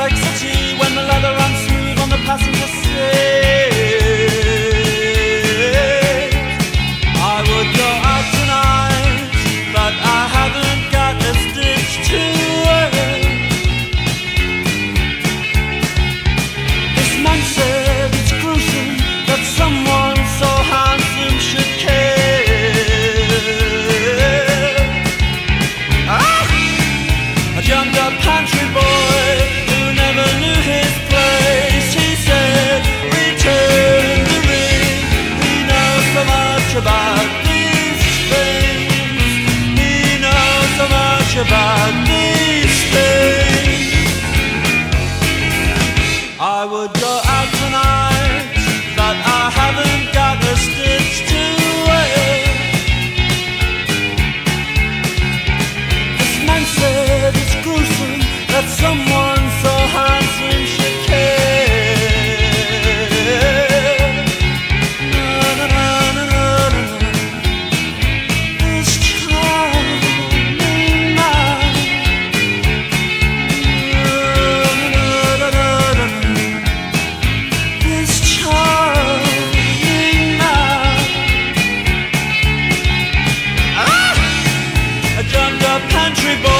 like Sochi when the leather runs smooth on the passenger seat. would your we both